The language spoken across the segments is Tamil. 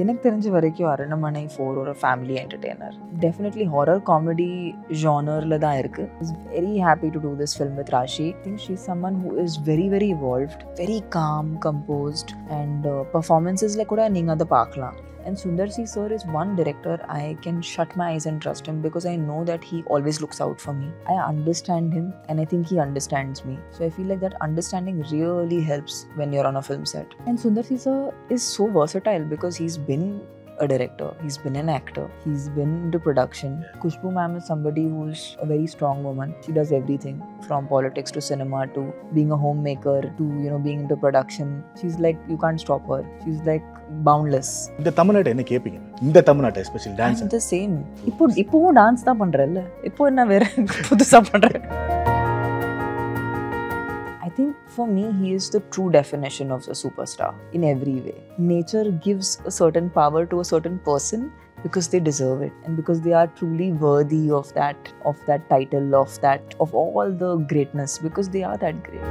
எனக்கு தெரிஞ்ச வரைக்கும் அரண்மனை ஃபோர் ஒரு family entertainer definitely horror comedy ஜானரில் தான் இருக்கு. Is very happy to do this film with Rashi think she someone who is very very evolved very calm composed and பர்ஃபார்மன்ஸஸில் கூட நீங்கள் அதை பார்க்கலாம். And Sundar C sir is one director I can shut my eyes and trust him because I know that he always looks out for me. I understand him and I think he understands me. So I feel like that understanding really helps when you're on a film set. And Sundar C sir is so versatile because he's been a director, he's been an actor, he's been into production. Kushbu ma'am is somebody who's a very strong woman. She does everything from politics to cinema to being a homemaker to you know being into production. She's like you can't stop her. She's like boundless. இந்த தமிழ்நாட்டை என்ன கேட்பீங்க இந்த தமிழ்நாட்டை special dance I'm the same. இப்போ இப்போவும் டான்ஸ் தான் பண்றேன்ல இப்போ என்ன வேற புதுசா பண்றேன் I think for me, he is the true definition of a superstar in every way. Nature gives a certain power to a certain person because they deserve it and because they are truly worthy of that of that title of that of all the greatness because they are that great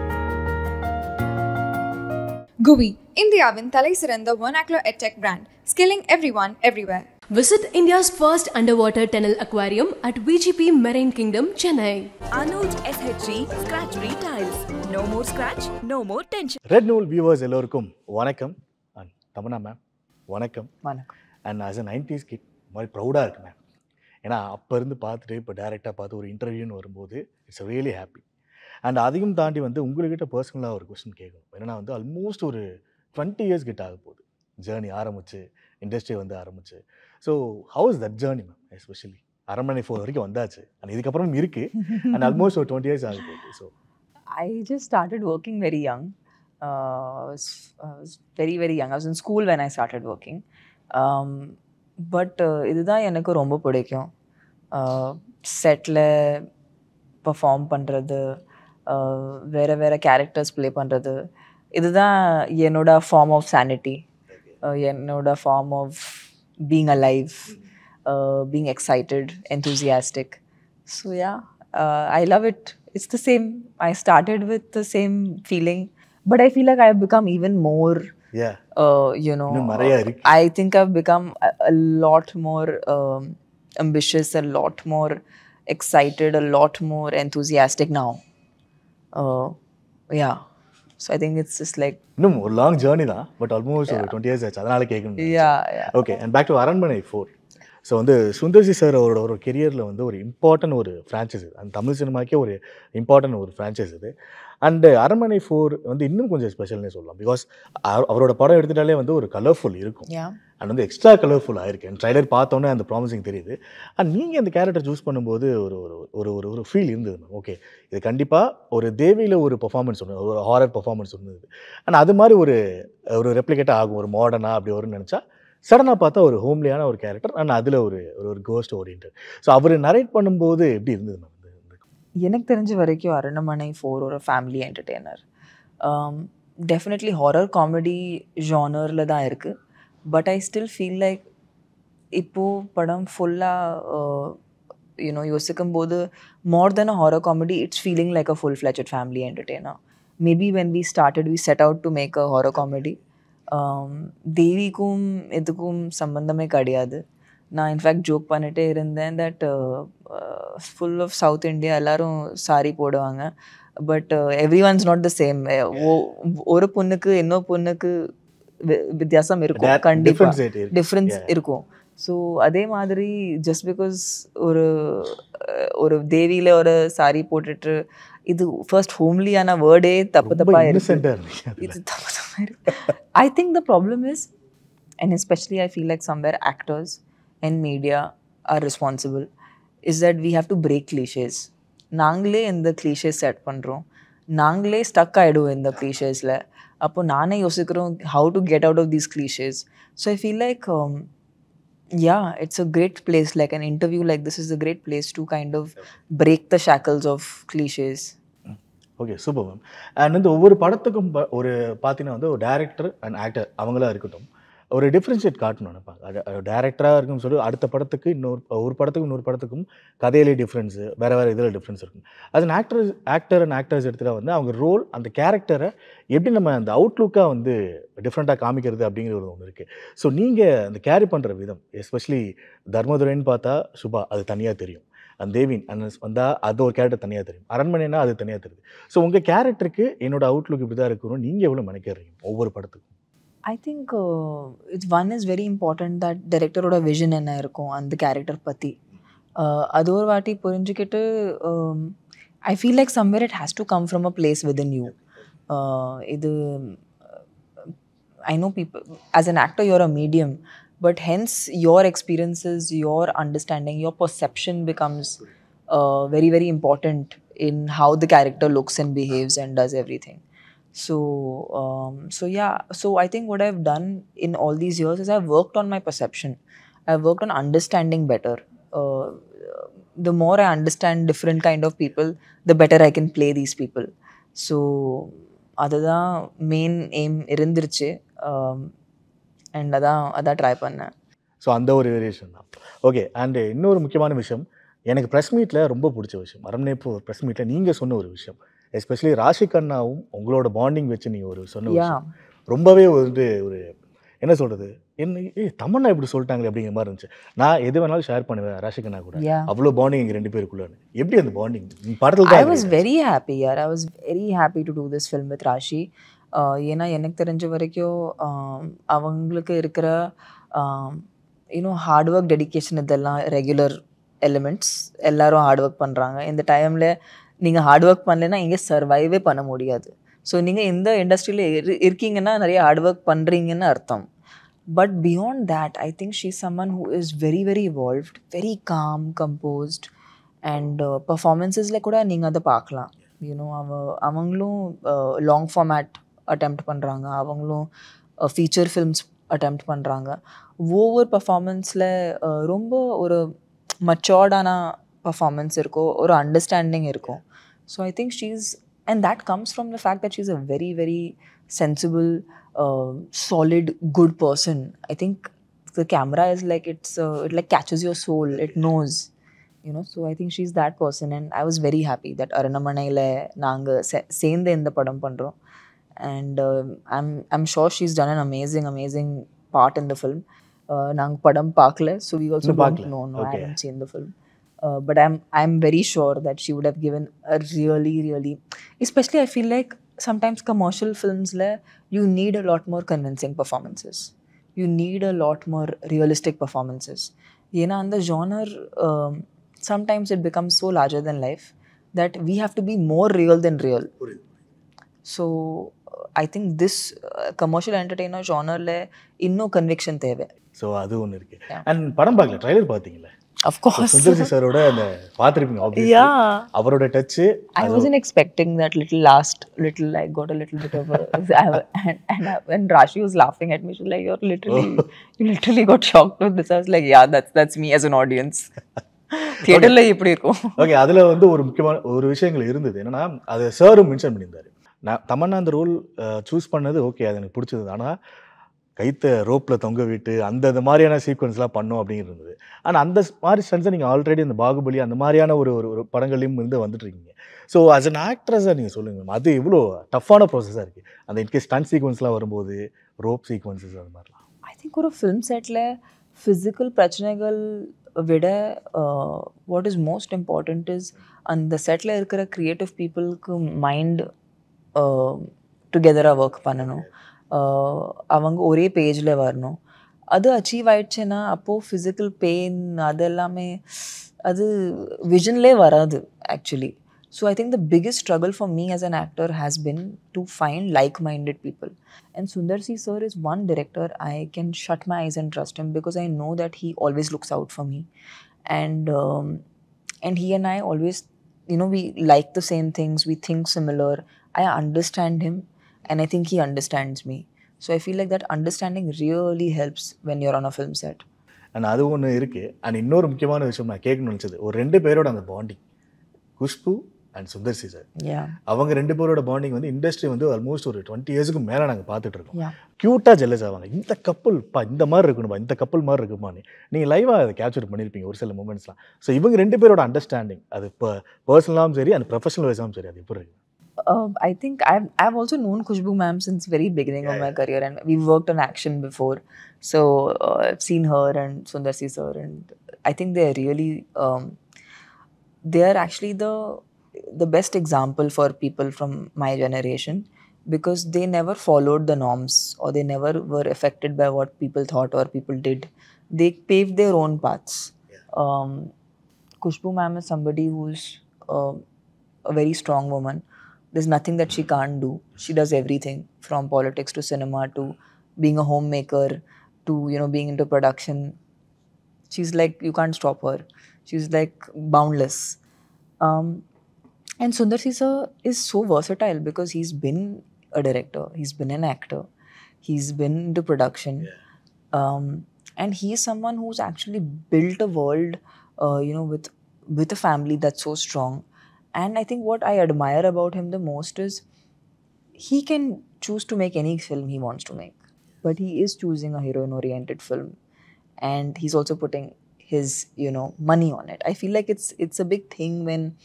குவி இந்தியாவின் தலை சிறந்த vernacular edtech brand skilling everyone everywhere Visit India's first underwater tunnel aquarium at VGP Marine Kingdom, Chennai. Anuj SHG Scratch Free Tiles. No more scratch, no more tension. Red Nool viewers எல்லோருக்கும் வணக்கம். அண்ட் தமனா மேம் வணக்கம். வணக்கம். And as a nineties kid மாதிரி ப்ரௌடாக இருக்கு மேம் ஏன்னா அப்போ இருந்து பார்த்துட்டு இப்போ டேரெக்டாக பார்த்து ஒரு இன்டர்வியூன்னு வரும்போது இட்ஸ் ரியலி ஹாப்பி அண்ட் அதையும் தாண்டி வந்து உங்கள்கிட்ட பர்சனலாக ஒரு கொஸ்டின் கேட்கும் என்னன்னா வந்து ஆல்மோஸ்ட் ஒரு டுவெண்ட்டி இயர்ஸ் கிட்ட ஆக போகுது. ஜேர்னி ஆரம்பிச்சு இண்டஸ்ட்ரி வந்து ஆரம்பிச்சு. So how is that journey ma'am especially Aranmanai four வரைக்கும் வந்தாச்சு. அண்ட் இதுக்கப்புறம் இருக்கு. அண்ட் ஆல்மோஸ்ட் ஒரு டுவெண்ட்டி இயர்ஸ் ஆக போகுது. So I just started working very young. Uh, I, was, I was very, very young. I was in school when I started working. Um, uh, இதுதான் எனக்கு ரொம்ப பிடிக்கும் செட்டில் பர்ஃபார்ம் பண்ணுறது வேறு வேறு கேரக்டர்ஸ் ப்ளே பண்ணுறது இதுதான் என்னோட ஃபார்ம் ஆஃப் சானிட்டி என்னோட form of being alive being excited so yeah uh, i love it it's the same. I started with the same feeling, but I feel like I've become even more. Yeah. Uh, you know, no, uh, I think I've become a, a lot more um, ambitious, a lot more excited, a lot more enthusiastic now. Uh, yeah. So I think it's just like no more long journey lah, but almost yeah. 20 years. Yeah, yeah. Okay, and back to Aranmanai 4. So வந்து சுந்தர்சி சார் அவரோட ஒரு கெரியரில் வந்து ஒரு இம்பார்ட்டன்ட் ஒரு ஃப்ரான்ச்சைஸ் இது அந்த தமிழ் சினிமாக்கே ஒரு இம்பார்ட்டன்ட் ஒரு ஃப்ரான்ச்சைஸ் இது. அண்டு அரண்மனை ஃபோர் வந்து இன்னும் கொஞ்சம் ஸ்பெஷல்னே சொல்லலாம். பிகாஸ் அவரோட படம் எடுத்துட்டாலே வந்து ஒரு கலர்ஃபுல் இருக்கும். அண்ட் வந்து எக்ஸ்ட்ரா கலர்ஃபுல் ஆயிருக்கு. அண்ட் ட்ரைலர் பார்த்தோன்னே அந்த ப்ராமிசிங் தெரியுது. அண்ட் நீங்கள் அந்த கேரக்டர் சூஸ் பண்ணும்போது ஒரு ஒரு ஒரு ஒரு ஒரு ஃபீல் இருந்தது மேம் ஓகே இது கண்டிப்பாக ஒரு தேவியில் ஒரு பெர்ஃபார்மன்ஸ் ஒன்று ஒரு ஹாரர் பெர்ஃபார்மன்ஸ் இருந்தது அண்ட் அது மாதிரி ஒரு ஒரு ரெப்ளிகேட்டாக ஆகும். ஒரு மாடர்னாக அப்படி வரும்னு நினச்சா சடனாக பார்த்தா ஒரு ஹோம்லியான ஒரு கேரக்டர் அண்ட் அதில் ஒரு ஒரு ஒரு கோஸ்ட் ஓரியன்ட் ஸோ அவர் நரேட் பண்ணும்போது எப்படி இருந்தது மேம் எனக்கு தெரிஞ்ச வரைக்கும் அரண்மனை ஃபோர் ஒரு family entertainer definitely horror comedy ஜானரில் தான் இருக்குது but I still feel like இப்போது படம் ஃபுல்லாக யூனோ யோசிக்கும் போது more then a horror comedy it's feeling like a full fledged family entertainer maybe when we started we set out to make a horror comedy தேவிக்கும் இதுக்கும் சம்பந்தமே கிடையாது. நான் இன்ஃபேக்ட் ஜோக் பண்ணிட்டே இருந்தேன் that full of south India எல்லாரும் சாரி போடுவாங்க. But every once not the same ஒரு பொண்ணுக்கு இன்னொரு பொண்ணுக்கு வித்தியாசம் இருக்கும். That கண்டிப்பா. difference it இருக்கு. டிஃப்ரென்ஸ். இருக்கும். ஸோ அதே மாதிரி ஜஸ்ட் பிகாஸ் ஒரு அஹ், ஒரு தேவியில ஒரு சாரி போட்டுட்டு இது ஃபர்ஸ்ட் ஹோம்லியான வேர்டே தப்பு ரொம்ப தப்பா இருக்கு இன்னசென்ட்டாக இருந்துச்சு அதுல. it's தப்பு தப்பா இருக்கு I think the problem is, and especially I feel like somewhere actors and media are responsible, is that we have to break cliches. நாங்களே இந்த cliches செட் பண்ணுறோம் நாங்களே ஸ்டக் ஆகிடுவோம் இந்த clichesல அப்போ நானே யோசிக்கிறோம் how to get out of these cliches. So I feel like um, yeah, it's a great place. Like an interview like this is a great place to kind of break the shackles of cliches. Okay super ma'am and வந்து ஒவ்வொரு படத்துக்கும் ஒரு பார்த்தீங்கன்னா வந்து ஒரு டேரக்டர் அண்ட் ஆக்டர் அவங்களா இருக்கட்டும் ஒரு டிஃப்ரென்ஷியேட் காட்டணும் நினைப்பாங்க. டேரக்டராக இருக்குன்னு சொல்லி அடுத்த படத்துக்கு இன்னொரு ஒரு படத்துக்கும் இன்னொரு படத்துக்கும் கதையிலே டிஃப்ரென்ஸு வேறு வேறு இதில் டிஃப்ரென்ஸ் இருக்கும். அது ஆக்டர் ஆக்டர் அண்ட் ஆக்டர்ஸ் எடுத்துகிட்டா வந்து அவங்க ரோல் அந்த கேரக்டரை எப்படி நம்ம அந்த அவுட்லுக்காக வந்து டிஃப்ரெண்ட்டாக காமிக்கிறது அப்படிங்கிற ஒரு ஒன்று இருக்குது ஸோ நீங்கள் அந்த கேரி பண்ணுற விதம் எஸ்பெஷலி தர்மதுரைன்னு பார்த்தா சுபா அது தனியாக தெரியும். அந்த தேவின் அந்த வந்தால் அது ஒரு கேரக்டர் தனியாக தெரியும். அரண்மனைனா அது தனியாக தெரியுது. ஸோ உங்கள் கேரக்டருக்கு என்னோட அவுட்லுக் இப்படி தான் இருக்கணும் நீங்கள் எவ்வளோ மெனக்கிறீங்க ஒவ்வொரு படத்துக்கும்? I think it's one is very important that டைரக்டரோட vision என்ன இருக்கும் அந்த கேரக்டர் பற்றி அது ஒரு வாட்டி புரிஞ்சுக்கிட்டு I feel like somewhere it has to come from a place with you இது I know people as an actor you're a medium but hence your experiences your understanding your perception becomes uh, very very important in how the character looks and behaves and does everything So um, so yeah so i think what i've done in all these years is i've worked on my perception i've worked on understanding better uh, the more i understand different kind of people the better i can play these people so அதுதான் மெயின் எய்ம் இருந்துருச்சு அண்ட் அதான் அதான் ட்ரை பண்ணேன் ஸோ அந்த ஒரு வேரியேஷன் தான் ஓகே அண்டு இன்னொரு முக்கியமான விஷயம் எனக்கு ப்ரெஸ் மீட்டில் ரொம்ப பிடிச்ச விஷயம் அரண்மனைப்பு ப்ரெஸ் மீட்டில் நீங்கள் சொன்ன ஒரு விஷயம் எஸ்பெஷலி ராஷி கண்ணாவும் உங்களோட பாண்டிங் வச்சு நீங்கள் ஒரு சொன்ன ரொம்பவே வந்து ஒரு என்ன சொல்கிறது என்ன ஏ தமன்னா இப்படி சொல்லிட்டாங்களே அப்படிங்கிற மாதிரி இருந்துச்சு. நான் எது வேணாலும் ஷேர் பண்ணுவேன் ராஷி கண்ணா கூட. அவ்வளோ பாண்டிங் எங்கள் ரெண்டு பேருக்குள்ளே எப்படி அந்த பாண்டிங் படத்தில் ஐ வாஸ். வெரி ஹாப்பி யார் I was very happy to do this film with Raashi ஏன்னா எனக்கு தெரிஞ்ச வரைக்கும் um, அவங்களுக்கு இருக்கிற you know hard work dedication இதெல்லாம் ரெகுலர் எலிமெண்ட்ஸ் எல்லாரும் ஹார்ட் ஒர்க் பண்ணுறாங்க இந்த டைமில் நீங்கள் ஹார்ட் ஒர்க் பண்ணலைன்னா இங்கே சர்வைவே பண்ண முடியாது. ஸோ நீங்கள் இந்த இண்டஸ்ட்ரியில் இருக்கீங்கன்னா நிறைய ஹார்ட் ஒர்க் பண்ணுறீங்கன்னு அர்த்தம். But beyond that I think she someone who is very very evolved very calm composed and பர்ஃபார்மன்ஸஸில் கூட நீங்கள் அதை பார்க்கலாம். யூனோ அவ அவங்களும் லாங் ஃபார்மேட் அட்டெம்ப்ட் பண்ணுறாங்க அவங்களும் ஃபீச்சர் ஃபில்ம்ஸ் அட்டெம்ப்ட் பண்ணுறாங்க ஒவ்வொரு பர்ஃபார்மன்ஸில் ரொம்ப ஒரு மச்சோர்டான பர்ஃபார்மன்ஸ் இருக்கும் ஒரு அண்டர்ஸ்டாண்டிங் இருக்கும் So I think she's and that comes from the fact that she's a very very sensible solid good person i think the camera is like it's uh, it like catches your soul it knows you know so i think she's that person and i was very happy that அருணமனையில் நாங்கள் சேர்ந்து இந்த படம் பண்ணுறோம் and um, i'm i'm sure she's done an amazing amazing part in the film uh, நாங்கள் படம் பார்க்கல so we also இன்னும் don't பார்க்கல. know no i Okay. haven't seen the film Uh, but i'm i'm very sure that she would have given a really really especially i feel like sometimes commercial films la, you need a lot more convincing performances you need a lot more realistic performances ஏன்னா அந்த genre um, sometimes it becomes so larger than life that we have to be more real than real so uh, i think this uh, commercial entertainer genre இன்னும் conviction தேவை ஸோ அது ஒன்று இருக்கு Yeah. அண்ட் படம் பார்க்கல ட்ரைலர் பார்த்தீங்களா சுந்தர்சி சாரோட அந்த obviously. yeah அவரோட little last little. I got a little bit of a. I- and and I, when Rashi was laughing at me, she was like, "You're literally, you literally got shocked with this." I was like, "Yeah, that's that's me as an audience." தியேட்டர்ல இப்படி இருக்கும் ஓகே அதில் வந்து ஒரு முக்கியமான ஒரு விஷயங்கள் இருந்தது என்னன்னா அது சாரும் மென்ஷன் பண்ணியிருந்தாரு நான் தமன்னா அந்த ரோல் சூஸ் பண்ணது ஓகே அது எனக்கு பிடிச்சது ஆனால் கைத்த ரோப்பில் தொங்க விட்டு அந்த இந்த மாதிரியான சீக்வன்ஸ்லாம் பண்ணும் அப்படிங்கிறது இருந்தது. ஆனால் அந்த மாதிரி ஸ்டன்ஸை நீங்கள் ஆல்ரெடி அந்த பாகுபலி அந்த மாதிரியான ஒரு ஒரு படங்களையும் இருந்து வந்துட்டு இருக்கீங்க ஸோ as an ஆக்ட்ரஸாக நீங்கள் சொல்லுங்கள் மேம் அது எவ்வளோ டஃப்பான ப்ராசஸாக இருக்குது அந்த இன்கேஸ் ஸ்டன் சீக்வன்ஸ்லாம் வரும்போது ரோப் சீக்வன்சஸ் அது மாதிரிலாம். ஐ திங்க் ஒரு ஃபிலிம் செட்டில் ஃபிசிக்கல் பிரச்சனைகள் விட what is most important is அந்த செட்டில் இருக்கிற க்ரியேட்டிவ் பீப்புளுக்கு மைண்ட் டுகெதராக ஒர்க் பண்ணணும். அவங்க ஒரே பேஜில் வரணும் அது அச்சீவ் ஆயிடுச்சுன்னா அப்போது ஃபிசிக்கல் பெயின் அது எல்லாமே அது விஷன்லே வராது actually so I think the biggest struggle for me as an actor has been to find like minded people And Sundar C sir is one director I can shut my eyes and trust him because I know that he always looks out for me, and um, and he and I always, you know, we like the same things. We think similar. I understand him, and I think he understands me. So I feel like that understanding really helps when you're on a film set. And அது ஒன்று இருக்குது அண்ட் இன்னொரு முக்கியமான விஷயம் நான் கேட்கணும்னு நினச்சது. ஒரு ரெண்டு பேரோட அந்த bonding Khushbu and Sundar C sir. அவங்க ரெண்டு பேரோட பாண்டிங் வந்து இண்டஸ்ட்ரி வந்து ஆல்மோஸ்ட் ஒரு டுவெண்ட்டி இயர்ஸ்க்கு மேலே நாங்கள் பார்த்துட்டு இருக்கோம். க்யூட்டாக ஜெல்லஸ் ஆவாங்க. இந்த கப்பல் பா இந்த மாதிரி இருக்கணுமா இந்த கப்பல் மாதிரி இருக்குமான்னு. நீங்கள் லைவாக அதை கேப்சர் பண்ணியிருப்பீங்க ஒரு சில மூமெண்ட்ஸ்லாம் ஸோ இவங்க ரெண்டு பேரோட அண்டர்ஸ்டாண்டிங் அது இப்போ பர்சனலாகவும் சரி அண்ட் ப்ரொஃபஷனல் வைஸாகவும் சரி அது எப்படி இருக்கு? Um, I think I've I've also known Kushbu ma'am since very beginning of Yeah, my yeah. career, and we've worked on action before. So uh, I've seen her and Sundar Si sir, and I think they're really um, they are actually the the best example for people from my generation because they never followed the norms or they never were affected by what people thought or people did. They paved their own paths. Um, Kushbu ma'am is somebody who's uh, a very strong woman. There's nothing that she can't do. She does everything from politics to cinema to being a homemaker to you know being into production. She's like you can't stop her. She's like boundless. Um, and Sundar Si sir is so versatile because he's been a director, he's been an actor, he's been into production, um, and he is someone who's actually built a world, uh, you know, with with a family that's so strong. And I think what I admire about him the most is he can choose to make any film he wants to make, but he is choosing a heroine-oriented film, and he's also putting his you know money on it. I feel like it's it's a big thing when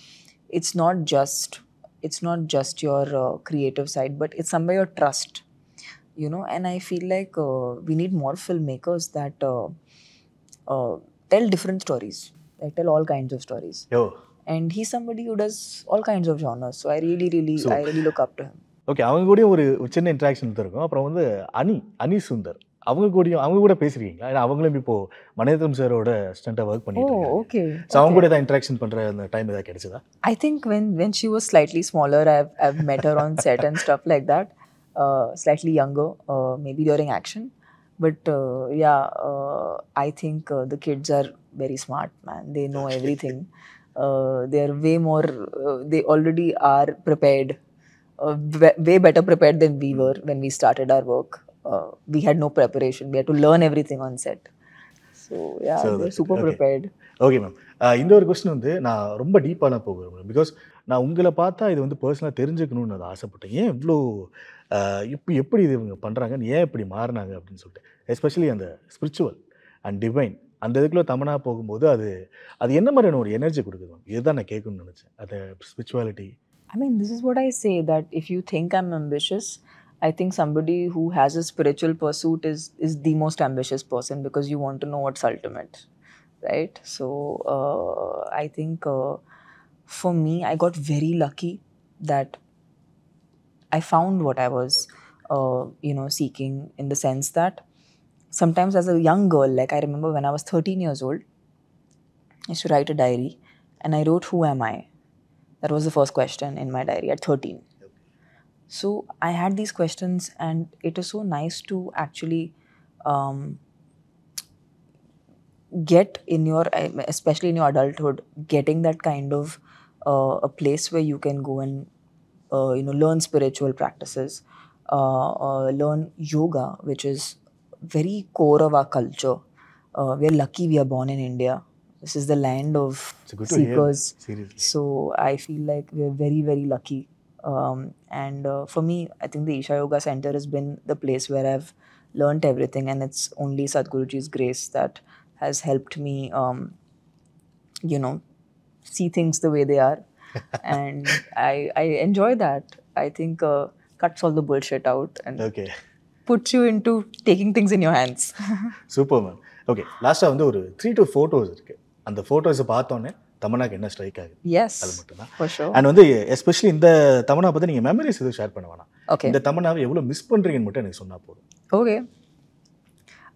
it's not just it's not just your uh, creative side, but it's somewhere your trust, you know. And I feel like uh, we need more filmmakers that uh, uh, tell different stories, that tell all kinds of stories. Yo And he's somebody who does all kinds of genres. So I really, really, So- I really look up to him. Okay அவங்க கூடயும் ஒரு சின்ன இன்ட்ராக்ஷன் இருக்கும் அப்புறம் வந்து அனி அனி சுந்தர் அவங்க கூடயும் அவங்க கூட பேசுறீங்களா ஏன்னா அவங்களும் இப்போ மணிரத்னம் சாரோட ஸ்டண்ட்டாக ஒர்க் பண்ணிட்டு Oh, okay. ஸோ அவங்க. கூட ஏதாவது இன்ட்ராக்ஷன் பண்ணுற அந்த டைம் ஏதாவது கிடைச்சதா I think when when she was slightly smaller, I've I've met her on set and stuff like that. Uh, slightly younger, uh, maybe during action. But uh, yeah, uh, I think uh, the kids are very man. They. Uh, they're way more. Uh, they already are prepared. Uh, way better prepared than we were when we started our work. Uh, we had no preparation. We had to learn everything on set. So yeah, So they're super okay. prepared. Okay ma'am இந்த ஒரு கொஸ்டின் வந்து நான் ரொம்ப டீப்பான போகிறேன் பிகாஸ் நான் உங்களை பார்த்தா இது வந்து பர்சனலாக தெரிஞ்சுக்கணும்னு அதை ஆசைப்பட்டேன் ஏன் இவ்வளோ இப்போ எப்படி இது இவங்க பண்ணுறாங்கன்னு ஏன் இப்படி மாறினாங்க அப்படின்னு சொல்லிட்டு எஸ்பெஷலி அந்த spiritual and divine அந்த இதுக்குள்ள தமனா போகும்போது அது அது என்ன மாதிரியான ஒரு எனர்ஜி கொடுக்குது மேம் இதுதான் நான் கேட்கணும்னு நினச்சேன் அந்த spirituality I mean, this is what I say that if you think I'm ambitious, I think somebody who has a spiritual pursuit is is the most ambitious person because you want to know what's ultimate, right? So uh, I think uh, for me, I got very lucky that I found what I was, uh, you know, seeking in the sense that sometimes as a young girl, like I remember when I was 13 years old, I used to write a diary, and I wrote, "Who am I?" That was the first question in my diary at 13. So I had these questions, and it is so nice to actually um, get in your, especially in your adulthood, getting that kind of uh, a place where you can go and uh, you know learn spiritual practices, uh, learn yoga, which is very core of our culture. Uh, we are lucky we are born in India. This is the land of seekers. So I feel like we're very, very lucky. Um, and uh, for me, I think the Isha Yoga Center has been the place where I've learned everything, and it's only Sadhguruji's grace that has helped me, um, you know, see things the way they are. and I, I enjoy that. I think uh, cuts all the bullshit out and okay puts you into taking things in your hands. Super ma'am okay லாஸ்ட்டாக வந்து ஒரு த்ரீ டு ஃபோட்டோஸ் இருக்குது அந்த ஃபோட்டோஸை பார்த்தோன்னே தமனாக்கு என்ன ஸ்ட்ரைக் ஆகுது yes, அது மட்டும்தான். அண்ட் வந்து எஸ்பெஷலி இந்த தமனா பற்றி நீங்கள் மெமரிஸ் எதுவும் ஷேர் பண்ண வேணாம் Okay. இந்த தமனாவை எவ்வளோ மிஸ் பண்ணுறீங்கன்னு மட்டும் எனக்கு சொன்னால் போதும் Okay.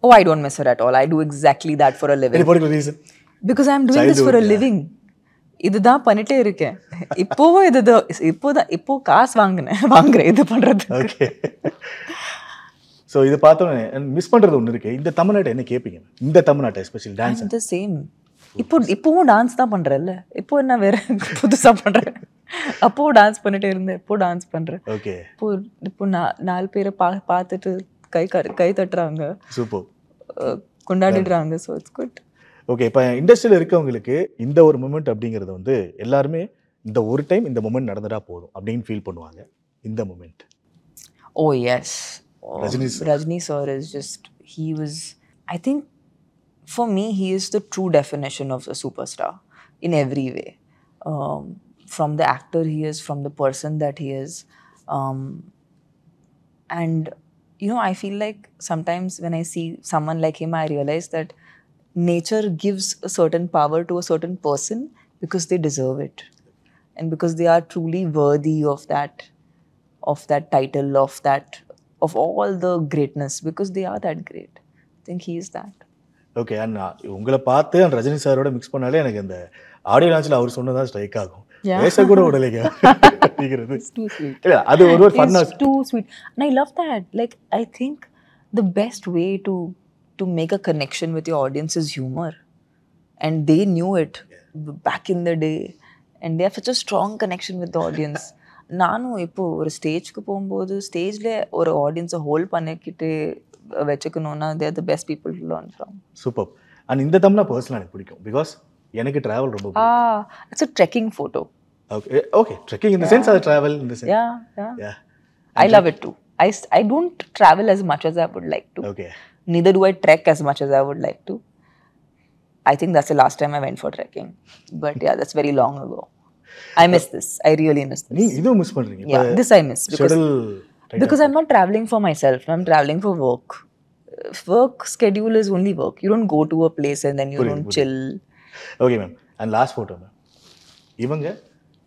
Oh, I don't miss her at all. I do exactly that for a living. Any particular reason because I am doing this for a. Living இதுதான் பண்ணிட்டே இருக்கேன் இப்போவும் இது இப்போதான் இப்போ காசு வாங்கினேன் வாங்குறேன் இது பண்றது ஓகே ஸோ இதை பார்த்தோன்னே மிஸ் பண்ணுறது ஒன்று இருக்குது இந்த தமிழ்நாட்டை என்ன கேட்பீங்க இந்த தமிழ்நாட்டை எஸ்பெஷலி டான்ஸ் த சேம் இப்போ இப்போவும் டான்ஸ் தான் பண்றேன்ல இப்போ என்ன வேற புதுசா பண்றேன் அப்போ டான்ஸ் பண்ணிட்டே இருந்தேன் இப்போ டான்ஸ் பண்றேன் ஓகே இப்போ இப்போ நாலு பேரை பா பார்த்துட்டு கை கை தட்டுறாங்க. சூப்பர் கொண்டாடிடுறாங்க ஸோ இட்ஸ் குட் ஓகே இப்போ இண்டஸ்ட்ரியில் இருக்கவங்களுக்கு இந்த ஒரு மூமெண்ட் அப்படிங்கிறது வந்து எல்லாருமே இந்த ஒரு டைம் இந்த மூமெண்ட் நடந்துட்டா போதும் அப்படின்னு ஃபீல் பண்ணுவாங்க. இந்த moment Oh yes, Rajini sir. Rajni sir is just he was. I think for me he is the true definition of a superstar in every way. Um, from the actor he is, from the person that he is, um, and you know I feel like sometimes when I see someone like him, I realize that nature gives a certain power to a certain person because they deserve it and because they are truly worthy of that of that title of that of all the greatness because they are that great i think he is that okay and உங்களை பார்த்து அந்த ரஜினி சாரோட மிக்ஸ் பண்ணாலே எனக்கு இந்த ஆடியோ லான்ச்சில் அவர் சொன்னதான் ஸ்ட்ரைக் ஆகும் Yeah. பேச கூட விடலைங்க அப்படிங்கிறது it's too sweet இல்ல அது ஒரு ஒரு ஃபன்னா it's too sweet and i love that like i think the best way to to make a connection with your audience is humor and they knew it b- back in the day and they have such a strong நானும் இப்போ ஒரு ஸ்டேஜ்க்கு போகும்போது ஸ்டேஜில் ஒரு ஆடியன்ஸை ஹோல்ட் பண்ணிக்கிட்டு வச்சுக்கணுன்னா there the best people to learn from super and இந்த தமிழா பர்சனல் எனக்கு பிடிக்கும் பிகாஸ் எனக்கு டிராவல் ரொம்ப Ah, it's a trekking photo. Okay okay trekking இந்த சென்ஸ் அது டிராவல் இந்த sense Yeah, yeah. Yeah I love it too. I, s- I don't travel as much as I would like to. Okay Neither do I trek as much as I would like to. I think that's the last time I went for trekking. But yeah, that's very long ago. I miss this. I really miss நீ this. இதுவும் மிஸ் பண்றீங்க Yeah, this I miss because schedule because I'm not traveling for myself. I'm traveling for work. Uh, Work schedule is only work. You don't go to a place and then you புரியுது, don't chill. Okay ma'am and last photo ma'am இவங்க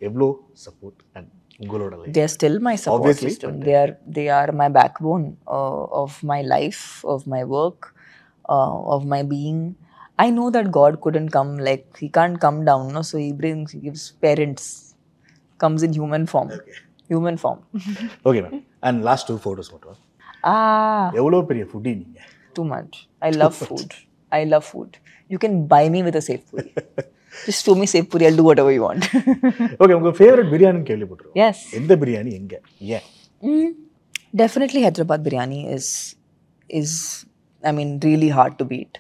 எவ்வளோ சப்போர்ட் அண்ட் உங்களோட life they're still my support Obviously, system. but- They are they are my backbone uh, of my life, of my work, uh, of my being. I know that God couldn't come like He can't come down, no. So He brings, He gives parents, comes in human form, human form. Okay ma'am and last two photos மட்டும் ah, எவ்வளோ பெரிய ஃபுட்டி நீங்கள் too much. I love food. I love food. You can buy me with a safe puri. Just show me safe puri. I'll do whatever you want. Okay உங்கள் ஃபேவரட் பிரியாணின்னு கேள்விப்பட்டிருக்கோம் yes. எந்த பிரியாணி எங்கே ஏன் Mm, definitely Hyderabad biryani is is I mean really hard to beat.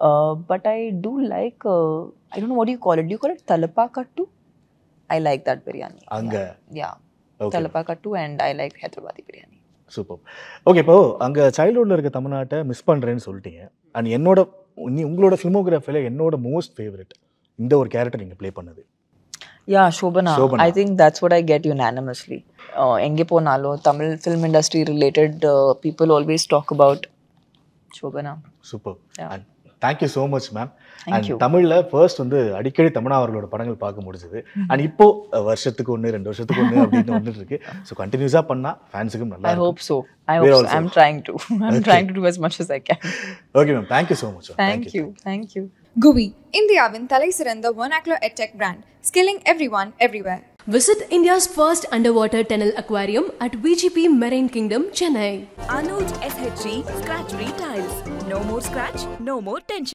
Uh, but I do like uh, I don't know what do you call it. Do you call it talapa kattu? I like that biryani. அங்கே Yeah, okay talapa kattu, and I like Hyderabadi biryani. Super okay இப்போ அங்கே சைல்ட்ஹுட்டில் இருக்க தமிழ்நாட்டை மிஸ் பண்ணுறேன்னு சொல்லிட்டீங்க அண்ட் என்னோட நீ உங்களோட ஃபிலிமோகிராஃபியில் என்னோட மோஸ்ட் ஃபேவரட் இந்த ஒரு கேரக்டர் நீங்கள் ப்ளே பண்ணது Yeah, Shobana. Shobana. I think that's what I get unanimously. Uh, Enge Ponalo, Tamil film industry related uh, people always talk about Shobana. Super. And thank you so much ma'am Thank and. தமிழில் ஃபர்ஸ்ட் வந்து அடிக்கடி தமிழா அவர்களோட படங்கள் பார்க்க முடிஞ்சது அண்ட் இப்போ வருஷத்துக்கு ஒன்று ரெண்டு வருஷத்துக்கு ஒன்று அப்படின்னு வந்துட்டு இருக்கு ஸோ கண்டினியூஸாக பண்ணால் ஃபேன்ஸுக்கும் நல்லா I hope so. I We're hope so. also- I'm trying to. I'm trying to do as much as I can. Okay ma'am thank you so much Thank you. Thank you. GUI, இந்தியாவின் தலை சிறந்த vernacular edtech brand, skilling everyone everywhere. Visit India's first underwater tunnel aquarium at VGP Marine Kingdom, Chennai. Anuj SHG Scratch Free Tiles. No more scratch, no more tension.